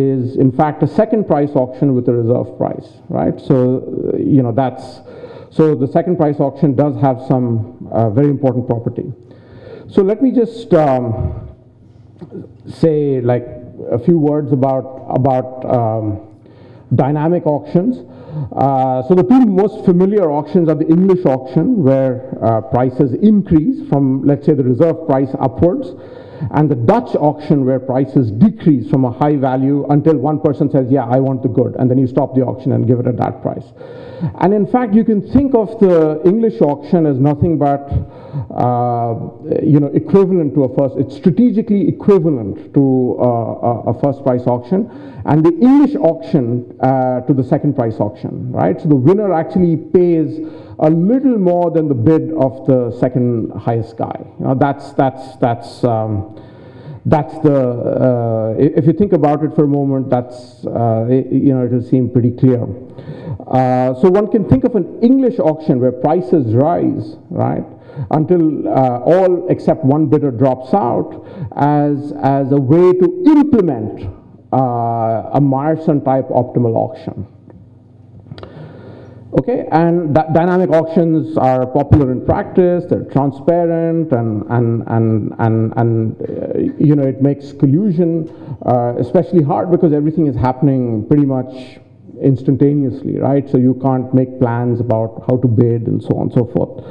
is in fact a second price auction with a reserve price, right? So, you know, that's, so the second price auction does have some uh, very important property. So let me just um, say like a few words about, about um, dynamic auctions. Uh, so the two most familiar auctions are the English auction, where uh, prices increase from, let's say, the reserve price upwards, and the Dutch auction where prices decrease from a high value until one person says, yeah, I want the good, and then you stop the auction and give it at that price. And in fact, you can think of the English auction as nothing but, uh, you know, equivalent to a first, it's strategically equivalent to uh, a first price auction, and the English auction uh, to the second price auction, right? So the winner actually pays a little more than the bid of the second highest guy. Know, that's, that's, that's, um, that's the, uh, if you think about it for a moment, that's, uh, it, you know, it'll seem pretty clear. Uh, so one can think of an English auction where prices rise, right, until uh, all except one bidder drops out as, as a way to implement uh, a Myerson type optimal auction. Okay, and dynamic auctions are popular in practice. They're transparent, and and and and and uh, you know it makes collusion uh, especially hard because everything is happening pretty much instantaneously, right? So you can't make plans about how to bid and so on and so forth.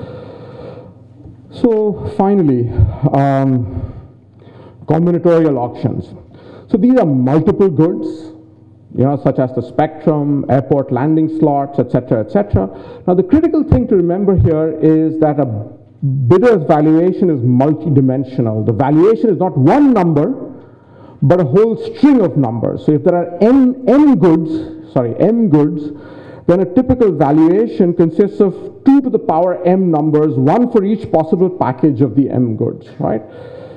So finally, um, combinatorial auctions. So these are multiple goods you know, such as the spectrum, airport landing slots, etc., etc. Now, the critical thing to remember here is that a bidder's valuation is multidimensional. The valuation is not one number, but a whole string of numbers. So if there are n, n goods, sorry, m goods, then a typical valuation consists of 2 to the power m numbers, one for each possible package of the m goods, right?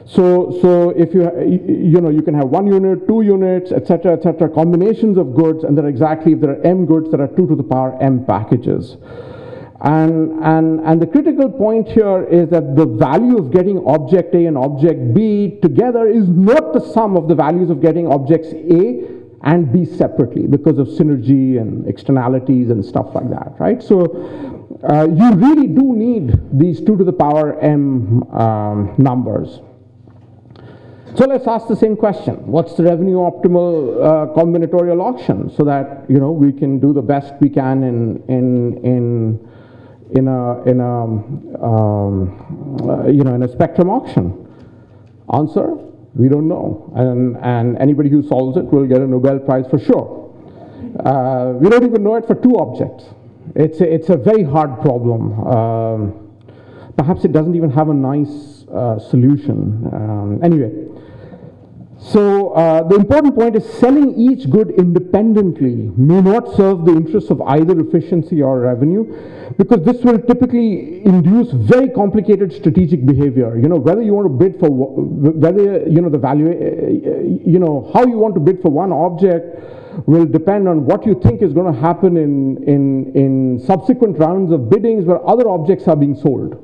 So, so if you, you know, you can have one unit, two units, etc., etc., combinations of goods, and there are exactly, if there are m goods, there are 2 to the power m packages. And, and, and the critical point here is that the value of getting object A and object B together is not the sum of the values of getting objects A and B separately because of synergy and externalities and stuff like that, right? So uh, you really do need these 2 to the power m um, numbers. So let's ask the same question. What's the revenue optimal uh, combinatorial auction so that, you know, we can do the best we can in, in, in, in a, in a um, uh, you know, in a spectrum auction? Answer, we don't know. And, and anybody who solves it will get a Nobel Prize for sure. Uh, we don't even know it for two objects. It's a, it's a very hard problem. Um, perhaps it doesn't even have a nice uh, solution. Um, anyway, so uh, the important point is selling each good independently may not serve the interests of either efficiency or revenue because this will typically induce very complicated strategic behavior. You know, whether you want to bid for, whether, you know, the value, uh, you know, how you want to bid for one object will depend on what you think is going to happen in, in, in subsequent rounds of biddings where other objects are being sold.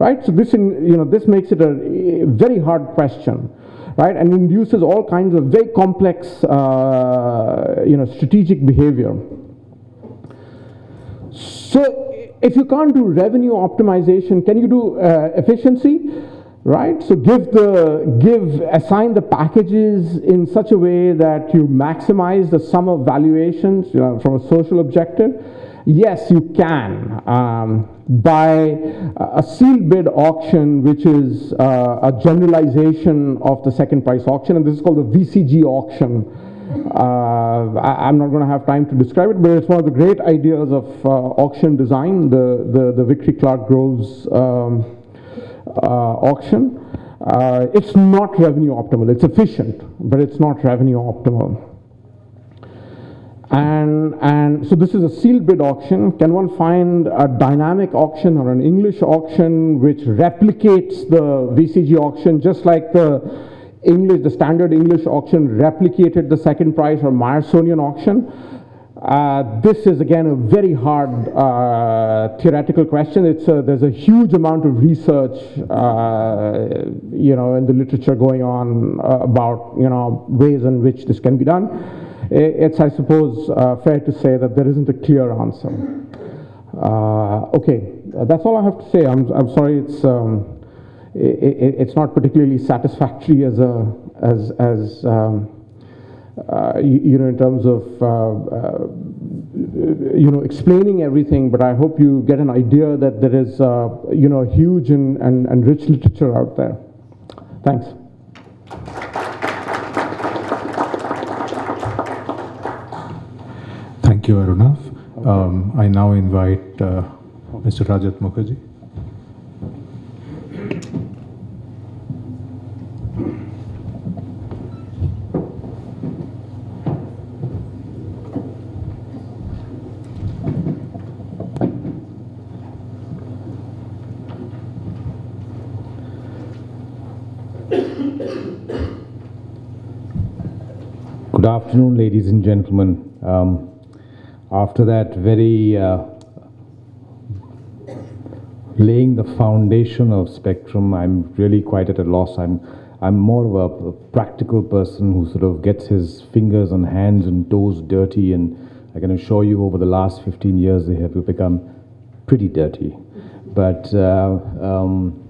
Right? So this, in, you know, this makes it a very hard question right, and induces all kinds of very complex, uh, you know, strategic behavior. So if you can't do revenue optimization, can you do uh, efficiency? Right? So give the give assign the packages in such a way that you maximize the sum of valuations you know, from a social objective Yes, you can. Um, by a sealed bid auction, which is uh, a generalization of the second price auction, and this is called the VCG auction. Uh, I, am not going to have time to describe it, but it's one of the great ideas of uh, auction design, the, the, the Vickrey Clarke Groves um, uh, auction. Uh, it's not revenue optimal. It's efficient, but it's not revenue optimal. And, and so this is a sealed bid auction. Can one find a dynamic auction or an English auction which replicates the VCG auction just like the English, the standard English auction replicated the second price or Myersonian auction? Uh, this is again a very hard uh, theoretical question. It's a, there's a huge amount of research, uh, you know, in the literature going on uh, about you know ways in which this can be done. It's, I suppose, uh, fair to say that there isn't a clear answer. Uh, okay, that's all I have to say. I'm, I'm sorry, it's um, it, it's not particularly satisfactory as a as as um, uh, you, you, know, in terms of, uh, uh, you know, explaining everything, but I hope you get an idea that there is, uh, you know, huge and, and, and rich literature out there. Thanks. Thank you, Arunav. Um, I now invite uh, Mr. Rajat Mukherjee. Good afternoon, ladies and gentlemen. Um, after that very uh, laying the foundation of Spectrum, I'm really quite at a loss. I'm I'm more of a, a, practical person who sort of gets his fingers and hands and toes dirty, and I can assure you, over the last 15 years, they have become pretty dirty. But uh, um,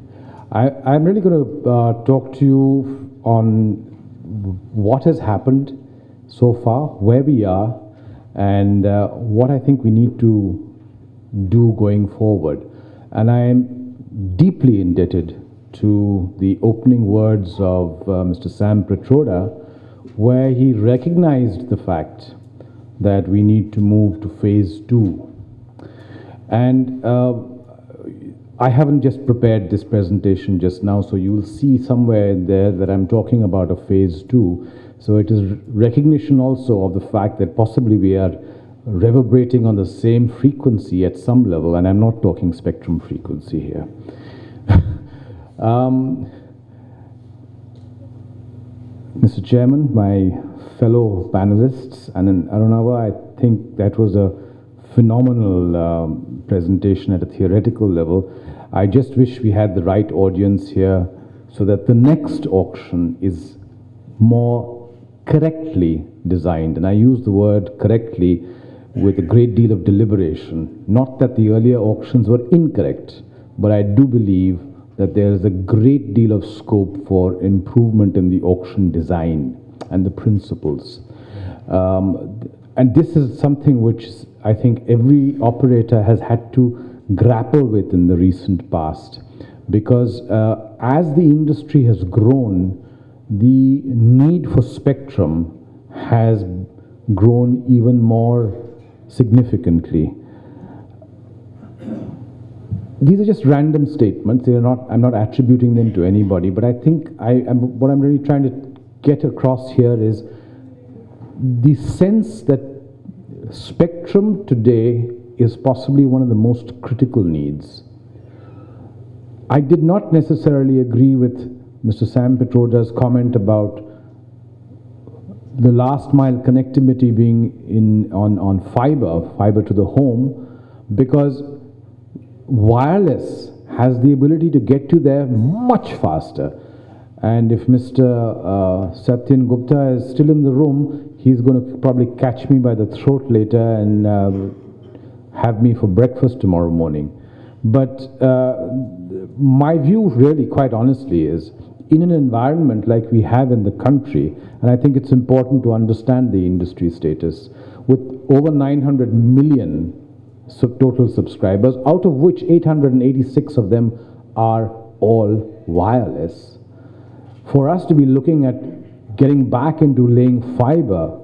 I, am really going to uh, talk to you on what has happened so far, where we are, and uh, what I think we need to do going forward. And I am deeply indebted to the opening words of uh, Mr. Sam Pitroda, where he recognized the fact that we need to move to phase two. And uh, I haven't just prepared this presentation just now, so you'll see somewhere there that I'm talking about a phase two. So it is recognition also of the fact that possibly we are reverberating on the same frequency at some level, and I'm not talking spectrum frequency here. um, Mr. Chairman, my fellow panelists, and in Arunava, I think that was a phenomenal um, presentation at a theoretical level. I just wish we had the right audience here so that the next auction is more correctly designed, and I use the word correctly with a great deal of deliberation. Not that the earlier auctions were incorrect, but I do believe that there is a great deal of scope for improvement in the auction design and the principles. Um, and this is something which I think every operator has had to grapple with in the recent past. Because uh, as the industry has grown, the need for spectrum has grown even more significantly. These are just random statements. They are not, I'm not attributing them to anybody, but I think I, am, what I'm really trying to get across here is the sense that spectrum today is possibly one of the most critical needs. I did not necessarily agree with Mr. Sam Pitroda's comment about the last mile connectivity being in on, on fiber, fiber to the home, because wireless has the ability to get you there much faster. And if Mr. Uh, Satyan Gupta is still in the room, he's going to probably catch me by the throat later and uh, have me for breakfast tomorrow morning. But uh, my view, really, quite honestly, is in an environment like we have in the country, and I think it's important to understand the industry status, with over 900 million total subscribers, out of which 886 of them are all wireless. For us to be looking at getting back into laying fiber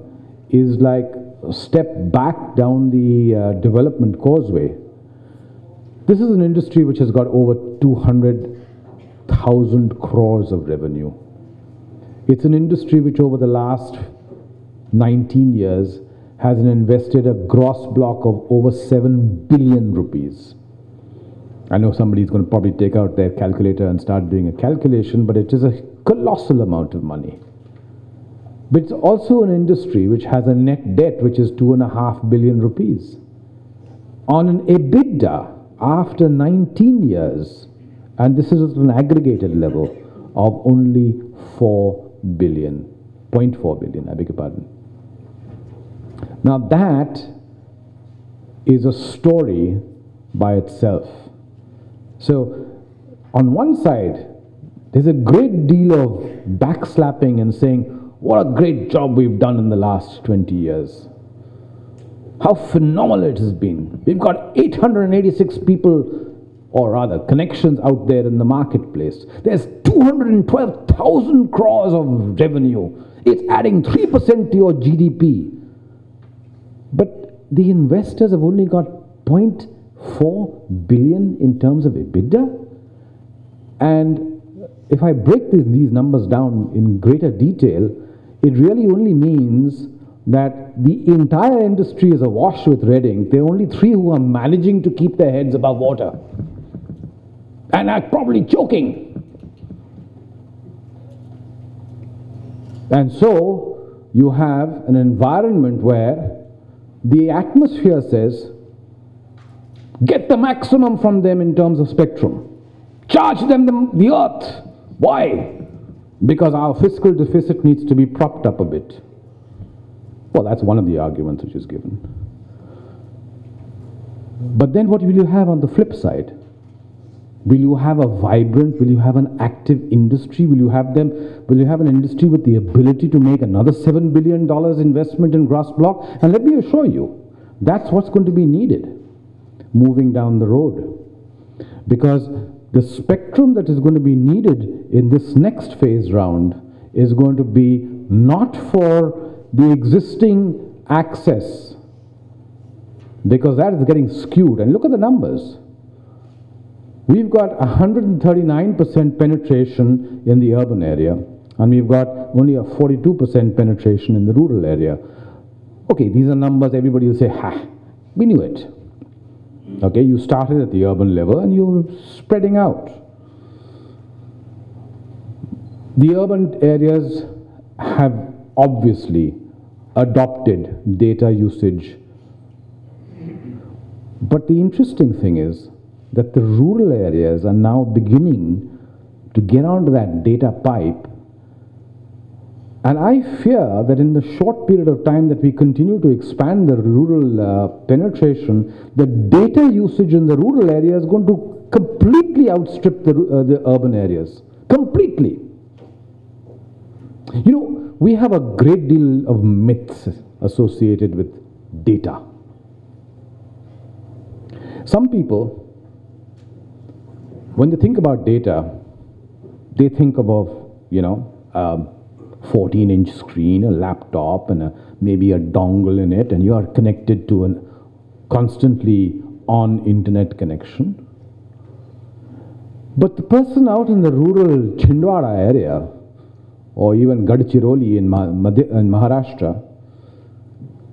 is like a step back down the uh, development causeway. This is an industry which has got over 200 thousand crores of revenue. It's an industry which over the last 19 years has invested a gross block of over 7 billion rupees. I know somebody's going to probably take out their calculator and start doing a calculation, but it is a colossal amount of money. But it's also an industry which has a net debt which is two and a half billion rupees. On an EBITDA after 19 years, and this is at an aggregated level of only 4 billion, 0.4 billion, I beg your pardon. Now that is a story by itself. So, on one side, there's a great deal of backslapping and saying, What a great job we've done in the last 20 years. How phenomenal it has been. We've got 886 people, or rather, connections out there in the marketplace. There's 212,000 crores of revenue. It's adding 3% to your GDP. But the investors have only got 0.4 billion in terms of EBITDA. And if I break these, these numbers down in greater detail, it really only means that the entire industry is awash with red ink. There are only three who are managing to keep their heads above water and are probably choking. And so you have an environment where the atmosphere says, get the maximum from them in terms of spectrum. Charge them the, the earth. Why? Because our fiscal deficit needs to be propped up a bit. Well, that's one of the arguments which is given. But then what will you have on the flip side? Will you have a vibrant, will you have an active industry? Will you have them, will you have an industry with the ability to make another $7 billion investment in gross block? And let me assure you, that's what's going to be needed moving down the road. Because the spectrum that is going to be needed in this next phase round is going to be not for the existing access, because that is getting skewed. And look at the numbers. We've got 139% penetration in the urban area, and we've got only a 42% penetration in the rural area. Okay, these are numbers everybody will say, ha, we knew it. Okay, you started at the urban level and you're spreading out. The urban areas have obviously adopted data usage. But the interesting thing is that the rural areas are now beginning to get onto that data pipe. And I fear that in the short period of time that we continue to expand the rural uh, penetration, the data usage in the rural area is going to completely outstrip the, uh, the urban areas. Completely. You know, we have a great deal of myths associated with data. Some people when they think about data, they think of, you know, a 14 inch screen, a laptop, and a, maybe a dongle in it, and you are connected to a constantly on internet connection. But the person out in the rural Chhindwara area, or even Gadchiroli in, in Maharashtra,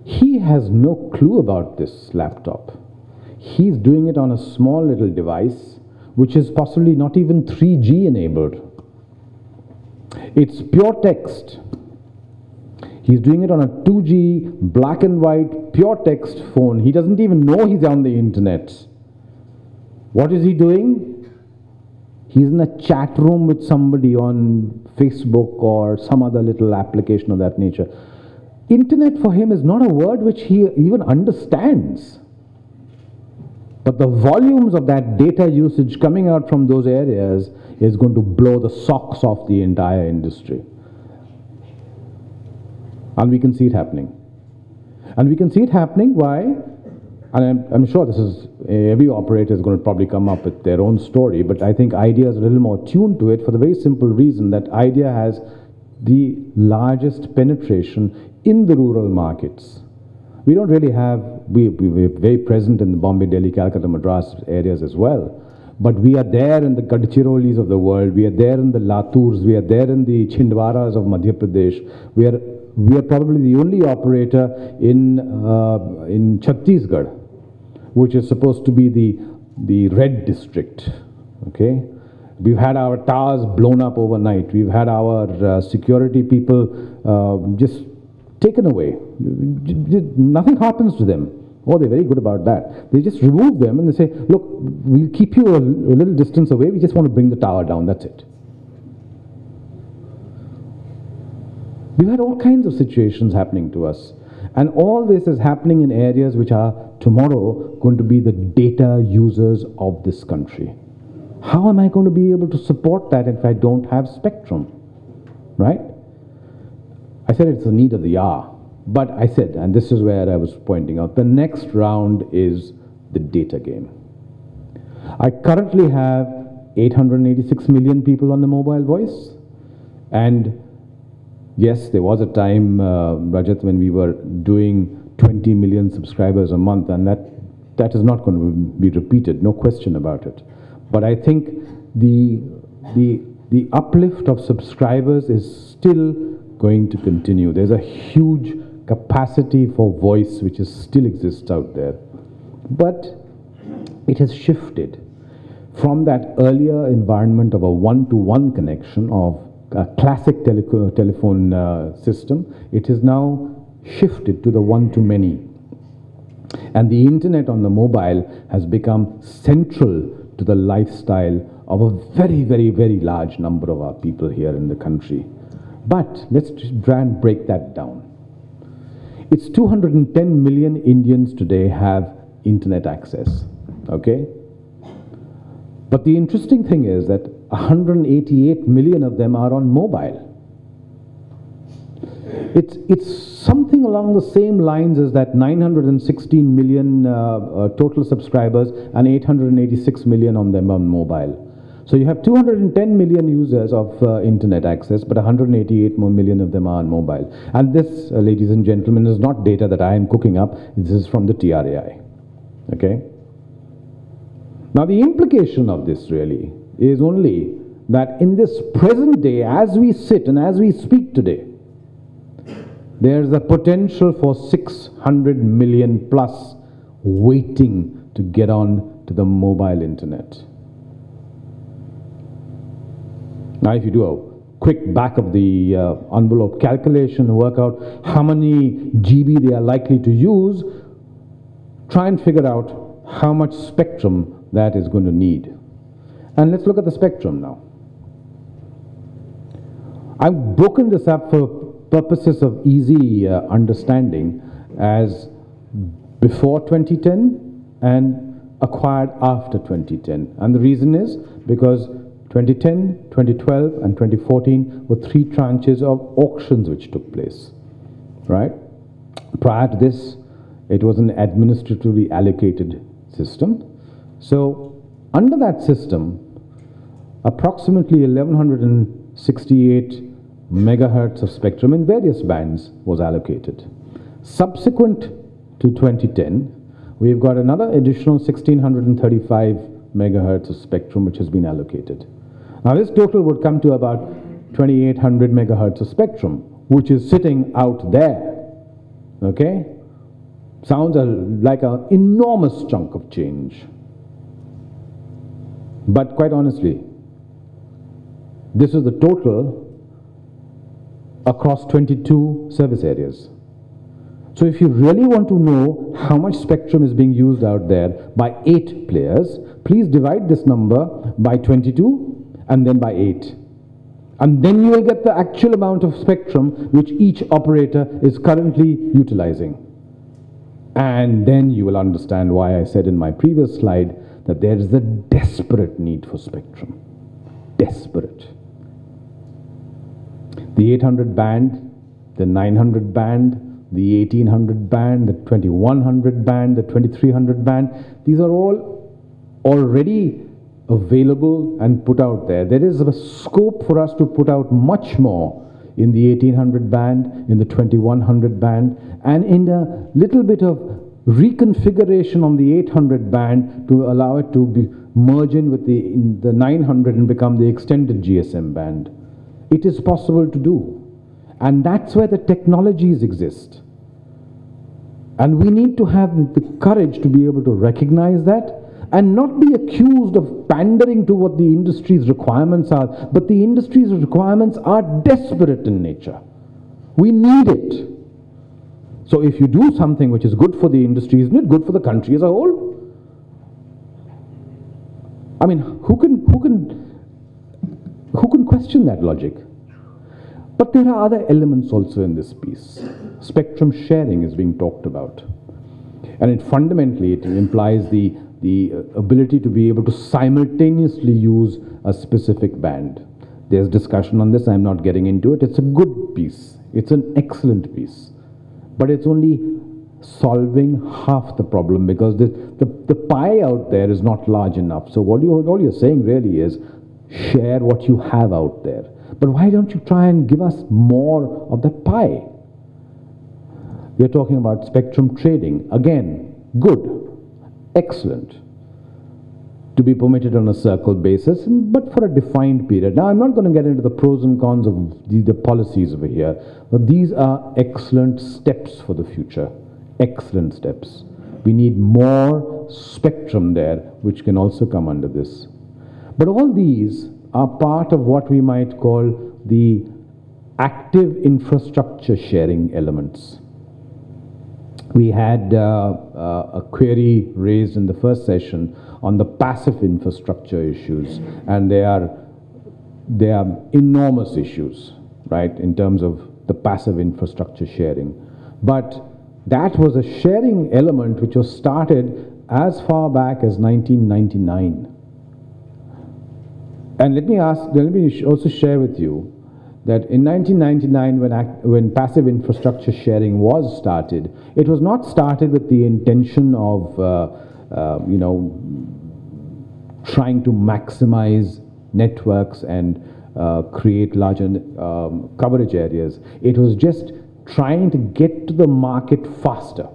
he has no clue about this laptop. He's doing it on a small little device which is possibly not even 3G enabled. It's pure text. He's doing it on a 2G black and white pure text phone. He doesn't even know he's on the internet. What is he doing? He's in a chat room with somebody on Facebook or some other little application of that nature. Internet for him is not a word which he even understands. But the volumes of that data usage coming out from those areas is going to blow the socks off the entire industry. And we can see it happening. And we can see it happening. Why? And I'm, I'm, sure this is every operator is going to probably come up with their own story, but I think Idea is a little more tuned to it for the very simple reason that Idea has the largest penetration in the rural markets. We don't really have, we, we, we're very present in the Bombay, Delhi, Calcutta, Madras areas as well. But we are there in the Gadchirolis of the world. We are there in the Laturs. We are there in the Chhindwaras of Madhya Pradesh. We are, we are probably the only operator in, uh, in Chhattisgarh, which is supposed to be the, the red district. Okay? We've had our towers blown up overnight. We've had our uh, security people uh, just taken away. Nothing happens to them. Oh, they're very good about that. They just remove them and they say, look, we'll keep you a, a little distance away. We just want to bring the tower down. That's it. We've had all kinds of situations happening to us. And all this is happening in areas which are tomorrow going to be the data users of this country. How am I going to be able to support that if I don't have spectrum? Right? I said it's the need of the hour. But I said, and this is where I was pointing out, the next round is the data game. I currently have 886 million people on the mobile voice. And yes, there was a time, uh, Rajat, when we were doing 20 million subscribers a month, and that, that is not going to be repeated, no question about it. But I think the, the, the uplift of subscribers is still going to continue. There's a huge capacity for voice which is, still exists out there. But it has shifted from that earlier environment of a one-to-one connection of a classic teleco- telephone uh, system, it has now shifted to the one-to-many. And the internet on the mobile has become central to the lifestyle of a very, very, very large number of our people here in the country. But let's try and break that down. It's 210 million Indians today have internet access. Okay? But the interesting thing is that 188 million of them are on mobile. It's, it's something along the same lines as that 916 million uh, uh, total subscribers and 886 million on them on mobile. So you have 210 million users of uh, internet access, but 188 more million of them are on mobile. And this, uh, ladies and gentlemen, is not data that I am cooking up. This is from the TRAI. Okay? Now, the implication of this really is only that in this present day, as we sit and as we speak today, there's a potential for 600 million plus waiting to get on to the mobile internet. Now, if you do a quick back of the uh, envelope calculation, work out how many GB they are likely to use, try and figure out how much spectrum that is going to need. And let's look at the spectrum now. I've broken this up for purposes of easy uh, understanding as before 2010 and acquired after 2010. And the reason is because 2010, 2012, and 2014 were three tranches of auctions which took place, right? Prior to this, it was an administratively allocated system. So, under that system, approximately 1168 megahertz of spectrum in various bands was allocated. Subsequent to 2010, we've got another additional 1635 megahertz of spectrum which has been allocated. Now, this total would come to about 2800 megahertz of spectrum, which is sitting out there. Okay? Sounds like an enormous chunk of change. But quite honestly, this is the total across 22 service areas. So if you really want to know how much spectrum is being used out there by 8 players, please divide this number by 22 and then by 8. And then you will get the actual amount of spectrum which each operator is currently utilizing. And then you will understand why I said in my previous slide that there is a desperate need for spectrum. Desperate. The 800 band, the 900 band, the 1800 band, the 2100 band, the 2300 band, these are all already available and put out there. There is a scope for us to put out much more in the 1800 band, in the 2100 band, and in a little bit of reconfiguration on the 800 band to allow it to be merge in with the, in the 900 and become the extended GSM band. It is possible to do. And that's where the technologies exist. And we need to have the courage to be able to recognize that and not be accused of pandering to what the industry's requirements are. But the industry's requirements are desperate in nature. We need it. So if you do something which is good for the industry, isn't it good for the country as a whole? I mean, who can, who can, who can question that logic? But there are other elements also in this piece. Spectrum sharing is being talked about. And it fundamentally it implies the, the uh, ability to be able to simultaneously use a specific band. There's discussion on this, I'm not getting into it. It's a good piece, it's an excellent piece. But it's only solving half the problem because the, the, the pie out there is not large enough. So what you, all you're saying really is share what you have out there. But why don't you try and give us more of that pie? We're talking about spectrum trading. Again, good, excellent, to be permitted on a circle basis, but for a defined period. Now, I'm not going to get into the pros and cons of the, the policies over here, but these are excellent steps for the future. Excellent steps. We need more spectrum there, which can also come under this. But all these are part of what we might call the active infrastructure sharing elements. We had uh, uh, a query raised in the first session on the passive infrastructure issues, and they are, they are enormous issues, right, in terms of the passive infrastructure sharing. But that was a sharing element which was started as far back as 1999. And let me ask, let me also share with you that in 1999, when, act, when passive infrastructure sharing was started, it was not started with the intention of, uh, uh, you know, trying to maximize networks and uh, create larger um, coverage areas. It was just trying to get to the market faster.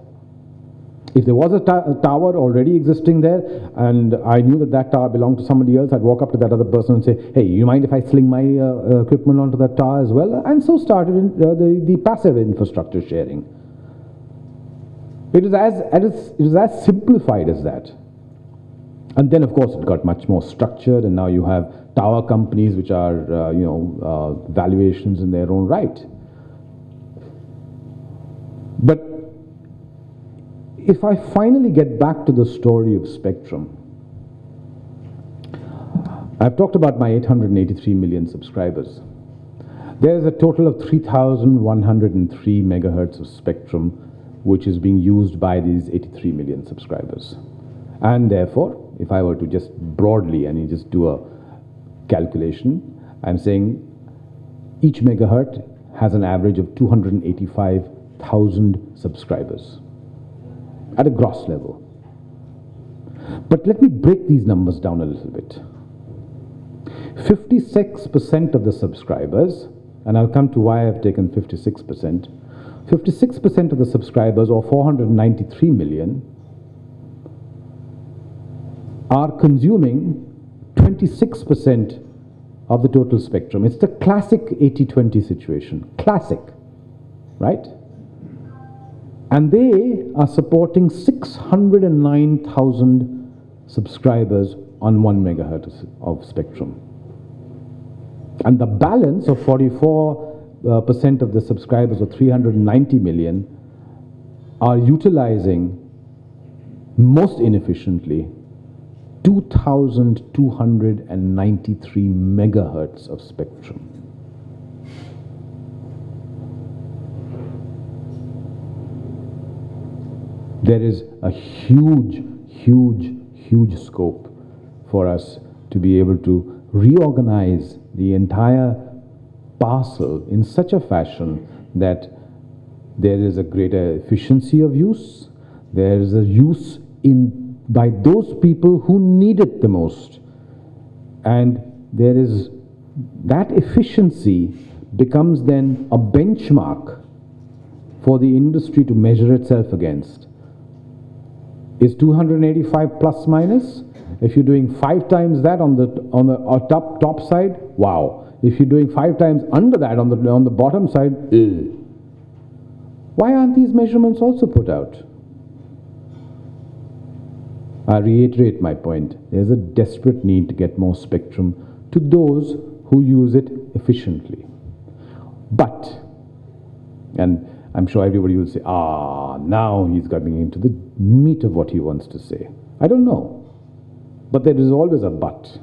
If there was a, a, tower already existing there and I knew that that tower belonged to somebody else, I'd walk up to that other person and say, hey, you mind if I sling my uh, equipment onto that tower as well? And so started in, uh, the, the passive infrastructure sharing. It is, as, it is as simplified as that. And then, of course, it got much more structured, and now you have tower companies which are, uh, you know, uh, valuations in their own right. But if I finally get back to the story of Spectrum, I've talked about my 883 million subscribers. There's a total of 3,103 megahertz of spectrum which is being used by these 83 million subscribers. And therefore, if I were to just broadly and you just do a calculation, I'm saying each megahertz has an average of 285,000 subscribers at a gross level. But let me break these numbers down a little bit. 56% of the subscribers, and I'll come to why I've taken 56%, 56% of the subscribers, or 493 million, are consuming 26% of the total spectrum. It's the classic 80 20 situation. Classic, right? And they are supporting 609,000 subscribers on 1 megahertz of spectrum. And the balance of 44 uh, percent of the subscribers, or 390 million, are utilizing most inefficiently 2,293 megahertz of spectrum. There is a huge, huge, huge scope for us to be able to reorganize the entire parcel in such a fashion that there is a greater efficiency of use, there is a use in by those people who need it the most, and there is that efficiency becomes then a benchmark for the industry to measure itself against. Is 285 plus minus? If you're doing five times that on the on the uh, top top side, wow. If you're doing five times under that on the on the bottom side, ugh. why aren't these measurements also put out? I reiterate my point. There's a desperate need to get more spectrum to those who use it efficiently. But, and I'm sure everybody will say, ah, now he's coming into the meat of what he wants to say. I don't know. But there is always a but.